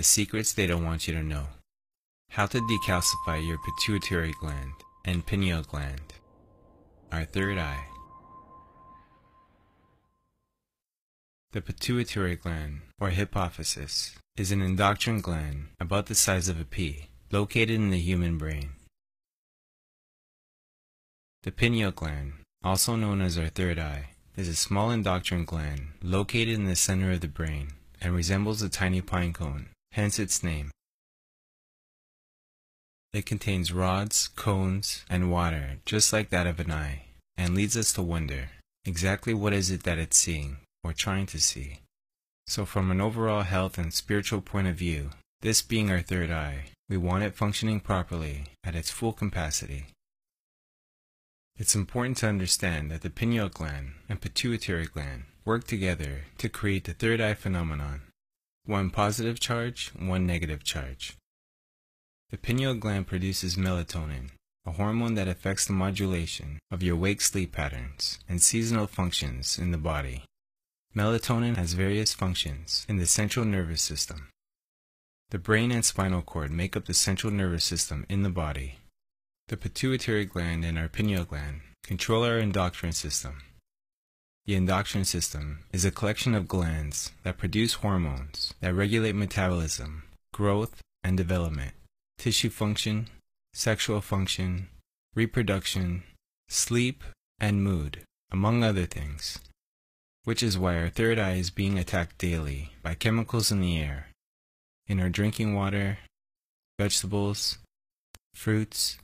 The secrets they don't want you to know. How to decalcify your pituitary gland and pineal gland. Our third eye. The pituitary gland, or hypophysis, is an endocrine gland about the size of a pea, located in the human brain. The pineal gland, also known as our third eye, is a small endocrine gland located in the center of the brain and resembles a tiny pine cone, hence its name. It contains rods, cones, and water just like that of an eye, and leads us to wonder, exactly what is it that it's seeing, or trying to see. So from an overall health and spiritual point of view, this being our third eye, we want it functioning properly at its full capacity. It's important to understand that the pineal gland and pituitary gland work together to create the third eye phenomenon. One positive charge, one negative charge. The pineal gland produces melatonin, a hormone that affects the modulation of your wake-sleep patterns and seasonal functions in the body. Melatonin has various functions in the central nervous system. The brain and spinal cord make up the central nervous system in the body. The pituitary gland and our pineal gland control our endocrine system. The endocrine system is a collection of glands that produce hormones that regulate metabolism, growth, and development tissue function, sexual function, reproduction, sleep, and mood, among other things. Which is why our third eye is being attacked daily by chemicals in the air, in our drinking water, vegetables, fruits,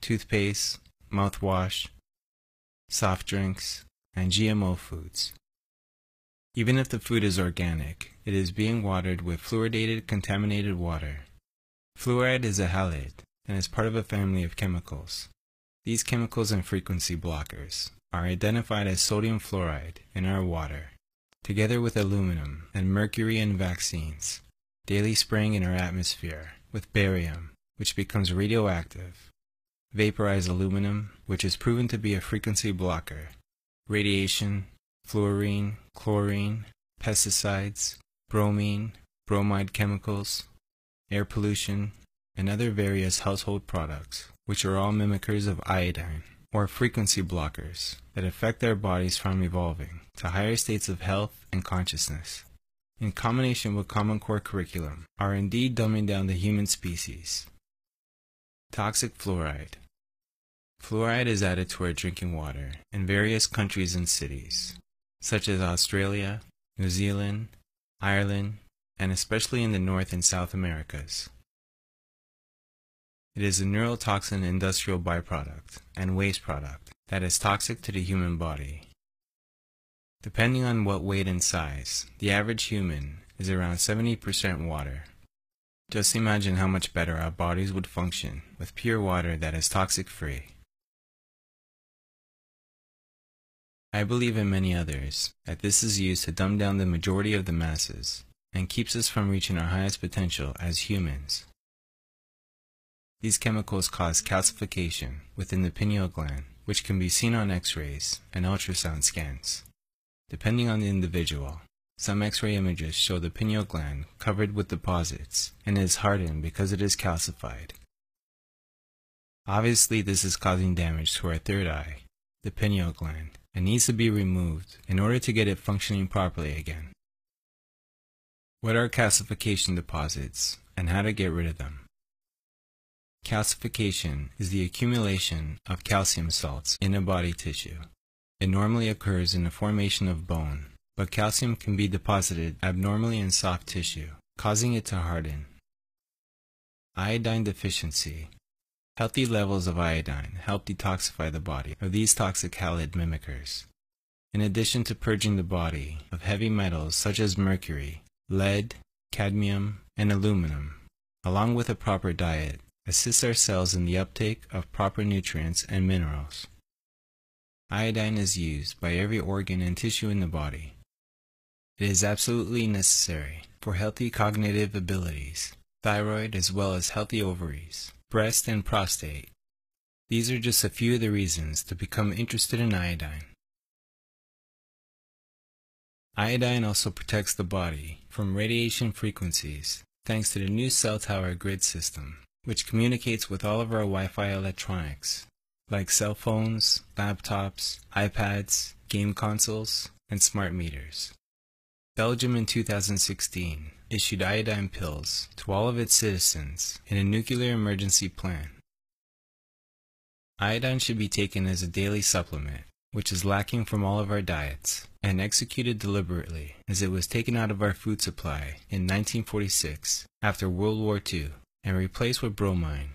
toothpaste, mouthwash, soft drinks, and GMO foods. Even if the food is organic, it is being watered with fluoridated contaminated water Fluoride is a halide and is part of a family of chemicals. These chemicals and frequency blockers are identified as sodium fluoride in our water, together with aluminum and mercury in vaccines, daily spraying in our atmosphere with barium, which becomes radioactive, vaporized aluminum, which is proven to be a frequency blocker, radiation, fluorine, chlorine, pesticides, bromine, bromide chemicals, air pollution, and other various household products, which are all mimickers of iodine, or frequency blockers, that affect our bodies from evolving to higher states of health and consciousness. In combination with Common Core curriculum, are indeed dumbing down the human species. Toxic fluoride. Fluoride is added to our drinking water in various countries and cities, such as Australia, New Zealand, Ireland, and especially in the North and South Americas. It is a neurotoxin industrial byproduct and waste product that is toxic to the human body. Depending on what weight and size, the average human is around 70% water. Just imagine how much better our bodies would function with pure water that is toxic free. I believe and many others that this is used to dumb down the majority of the masses and keeps us from reaching our highest potential as humans. These chemicals cause calcification within the pineal gland, which can be seen on x-rays and ultrasound scans. Depending on the individual, some x-ray images show the pineal gland covered with deposits and is hardened because it is calcified. Obviously this is causing damage to our third eye, the pineal gland, and needs to be removed in order to get it functioning properly again. What are calcification deposits and how to get rid of them? Calcification is the accumulation of calcium salts in a body tissue. It normally occurs in the formation of bone, but calcium can be deposited abnormally in soft tissue, causing it to harden. Iodine deficiency. Healthy levels of iodine help detoxify the body of these toxic halide mimickers. In addition to purging the body of heavy metals such as mercury, lead, cadmium, and aluminum, along with a proper diet, assists our cells in the uptake of proper nutrients and minerals. Iodine is used by every organ and tissue in the body. It is absolutely necessary for healthy cognitive abilities, thyroid as well as healthy ovaries, breast and prostate. These are just a few of the reasons to become interested in iodine. Iodine also protects the body from radiation frequencies thanks to the new cell tower grid system, which communicates with all of our Wi-Fi electronics, like cell phones, laptops, iPads, game consoles, and smart meters. Belgium in 2016 issued iodine pills to all of its citizens in a nuclear emergency plan. Iodine should be taken as a daily supplement, which is lacking from all of our diets, and executed deliberately as it was taken out of our food supply in 1946 after World War II and replaced with bromine.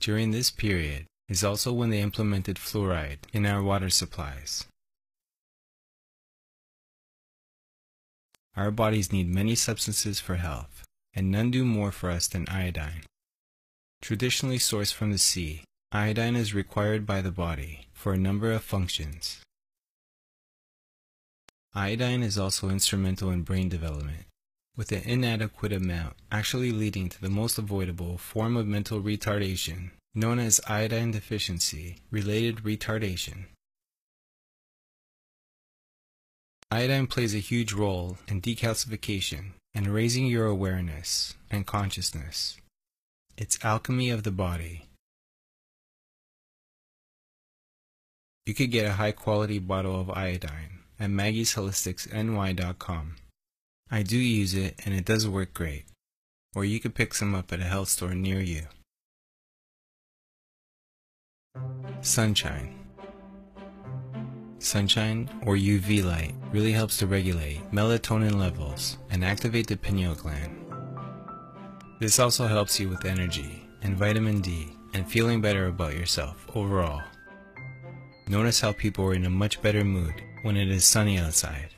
During this period is also when they implemented fluoride in our water supplies. Our bodies need many substances for health, and none do more for us than iodine. Traditionally sourced from the sea, iodine is required by the body for a number of functions. Iodine is also instrumental in brain development, with an inadequate amount actually leading to the most avoidable form of mental retardation known as iodine deficiency related retardation. Iodine plays a huge role in decalcification and raising your awareness and consciousness. It's alchemy of the body. You could get a high quality bottle of iodine at maggiesholisticsny.com. I do use it and it does work great. Or you could pick some up at a health store near you. Sunshine. Sunshine or UV light really helps to regulate melatonin levels and activate the pineal gland. This also helps you with energy and vitamin D and feeling better about yourself overall. Notice how people are in a much better mood when it is sunny outside.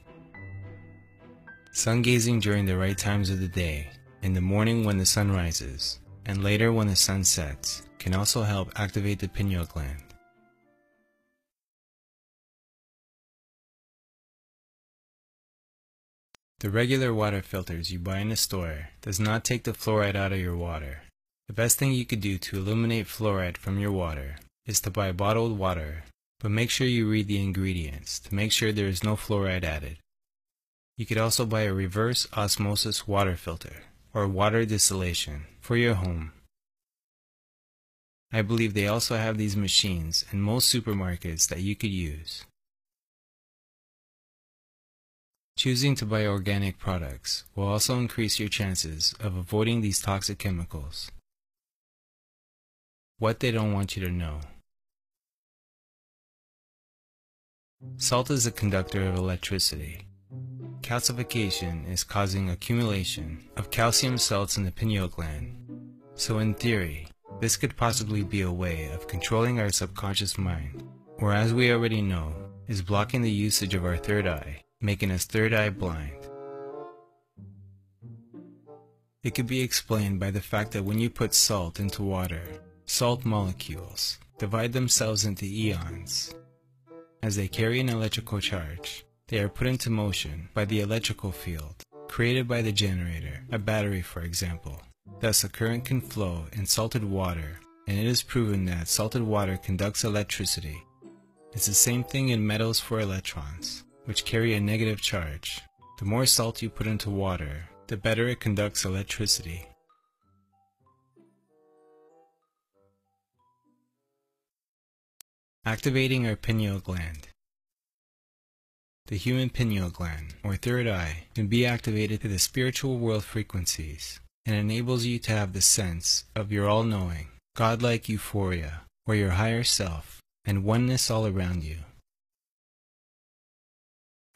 Sun gazing during the right times of the day, in the morning when the sun rises, and later when the sun sets, can also help activate the pineal gland. The regular water filters you buy in the store does not take the fluoride out of your water. The best thing you could do to eliminate fluoride from your water is to buy bottled water, but make sure you read the ingredients to make sure there is no fluoride added. You could also buy a reverse osmosis water filter or water distillation for your home. I believe they also have these machines in most supermarkets that you could use. Choosing to buy organic products will also increase your chances of avoiding these toxic chemicals. What they don't want you to know. Salt is a conductor of electricity. Calcification is causing accumulation of calcium salts in the pineal gland. So in theory, this could possibly be a way of controlling our subconscious mind, or as we already know, is blocking the usage of our third eye making his third eye blind. It could be explained by the fact that when you put salt into water, salt molecules divide themselves into ions. As they carry an electrical charge, they are put into motion by the electrical field created by the generator, a battery for example. Thus a current can flow in salted water, and it is proven that salted water conducts electricity. It's the same thing in metals for electrons which carry a negative charge. The more salt you put into water, the better it conducts electricity. Activating our pineal gland. The human pineal gland, or third eye, can be activated to the spiritual world frequencies and enables you to have the sense of your all-knowing, godlike euphoria, or your higher self, and oneness all around you.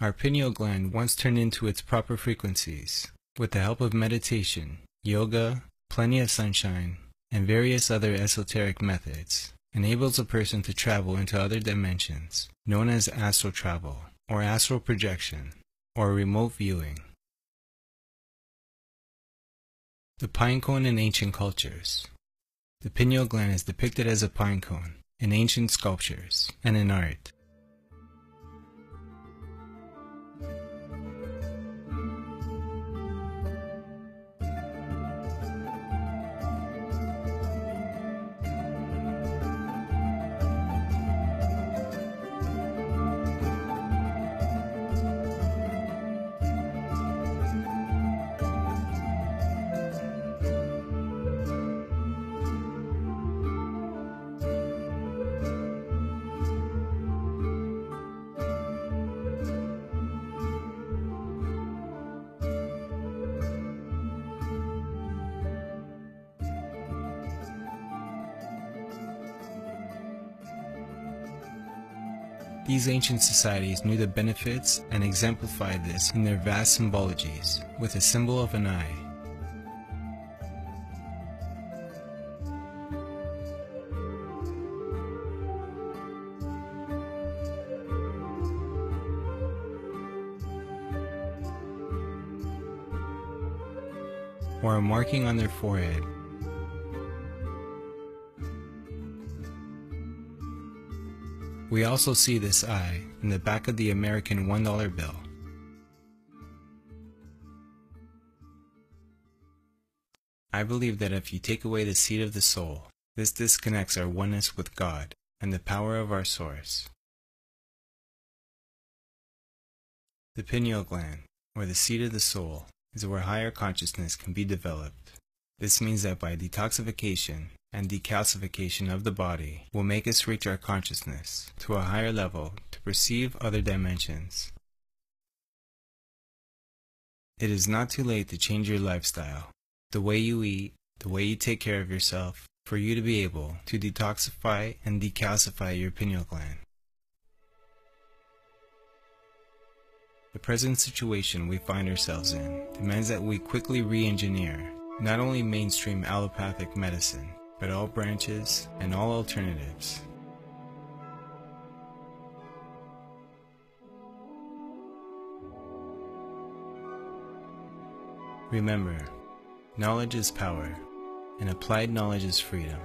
Our pineal gland once turned into its proper frequencies, with the help of meditation, yoga, plenty of sunshine, and various other esoteric methods, enables a person to travel into other dimensions, known as astral travel, or astral projection, or remote viewing. The pine cone in ancient cultures. The pineal gland is depicted as a pine cone in ancient sculptures and in art. These ancient societies knew the benefits and exemplified this in their vast symbologies, with a symbol of an eye. or a marking on their forehead We also see this eye in the back of the American $1 bill. I believe that if you take away the seed of the soul, this disconnects our oneness with God and the power of our source. The pineal gland, or the seat of the soul, is where higher consciousness can be developed. This means that by detoxification, and decalcification of the body will make us reach our consciousness to a higher level to perceive other dimensions. It is not too late to change your lifestyle, the way you eat, the way you take care of yourself, for you to be able to detoxify and decalcify your pineal gland. The present situation we find ourselves in demands that we quickly re-engineer not only mainstream allopathic medicine, but all branches and all alternatives. Remember, knowledge is power, and applied knowledge is freedom.